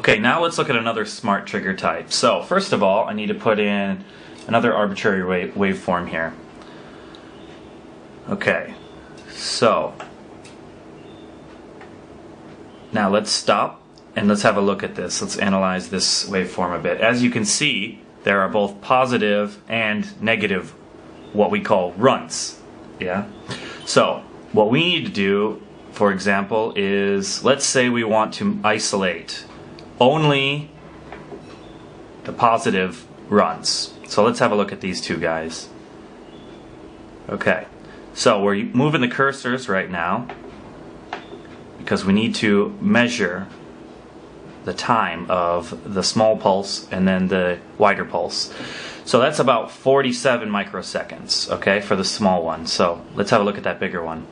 Okay, now let's look at another smart trigger type. So first of all, I need to put in another arbitrary wave waveform here. Okay, so now let's stop and let's have a look at this. Let's analyze this waveform a bit. As you can see, there are both positive and negative, what we call runts. Yeah? So, what we need to do, for example, is let's say we want to isolate only the positive runts. So let's have a look at these two guys. Okay, so we're moving the cursors right now because we need to measure the time of the small pulse and then the wider pulse. So that's about 47 microseconds, okay, for the small one. So let's have a look at that bigger one.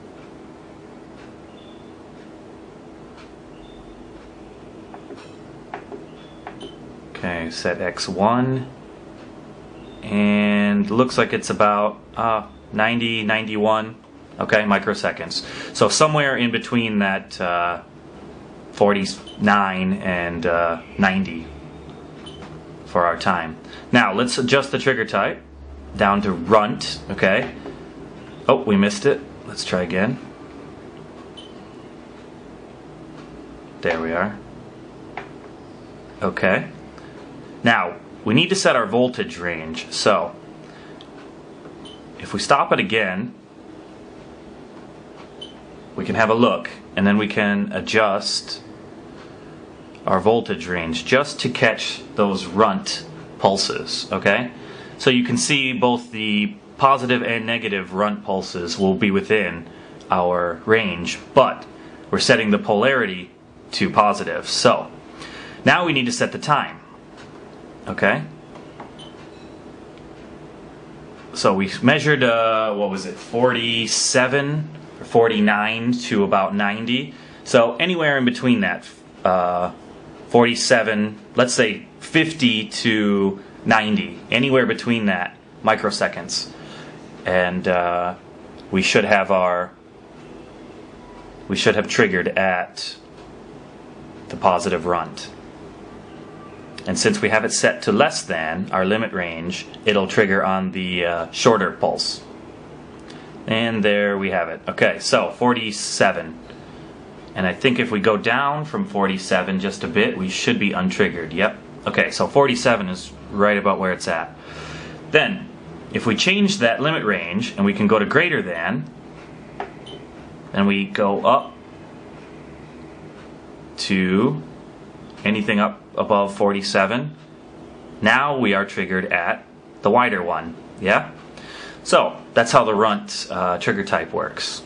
Okay, set X1. And looks like it's about uh, 90, 91, okay, microseconds. So somewhere in between that uh, 49 and uh, 90 for our time. Now let's adjust the trigger type down to runt, okay? Oh, we missed it. Let's try again. There we are. Okay. Now, we need to set our voltage range. So, if we stop it again, we can have a look and then we can adjust our voltage range just to catch those runt pulses, okay? So you can see both the positive and negative runt pulses will be within our range, but we're setting the polarity to positive. So now we need to set the time, okay? So we measured, uh, what was it, 47 or 49 to about 90. So anywhere in between that, uh, 47, let's say 50 to 90, anywhere between that microseconds. And uh, we should have our, we should have triggered at the positive runt. And since we have it set to less than our limit range, it'll trigger on the uh, shorter pulse. And there we have it. Okay, so 47. And I think if we go down from 47 just a bit, we should be untriggered. Yep. Okay, so 47 is right about where it's at. Then, if we change that limit range and we can go to greater than, and we go up to anything up above 47, now we are triggered at the wider one. Yeah? So, that's how the runt uh, trigger type works.